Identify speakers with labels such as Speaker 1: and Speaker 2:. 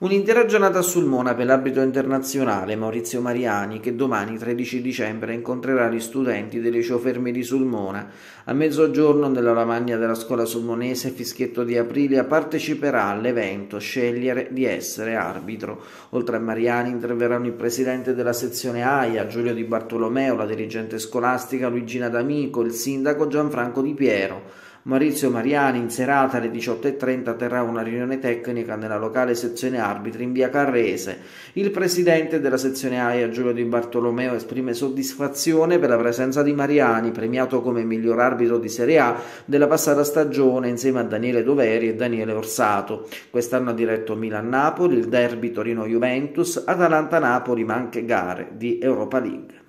Speaker 1: Un'intera giornata a Sulmona per l'arbitro internazionale Maurizio Mariani che domani 13 dicembre incontrerà gli studenti del liceo fermi di Sulmona. A mezzogiorno nella lavagna della scuola sulmonese Fischietto di Aprilia parteciperà all'evento Scegliere di essere arbitro. Oltre a Mariani interverranno il presidente della sezione AIA Giulio Di Bartolomeo, la dirigente scolastica Luigina D'Amico, il sindaco Gianfranco Di Piero. Maurizio Mariani in serata alle 18.30 terrà una riunione tecnica nella locale sezione arbitri in via Carrese. Il presidente della sezione AIA Giulio Di Bartolomeo esprime soddisfazione per la presenza di Mariani, premiato come miglior arbitro di Serie A della passata stagione insieme a Daniele Doveri e Daniele Orsato. Quest'anno ha diretto Milan-Napoli, il derby Torino-Juventus, Atalanta-Napoli ma anche gare di Europa League.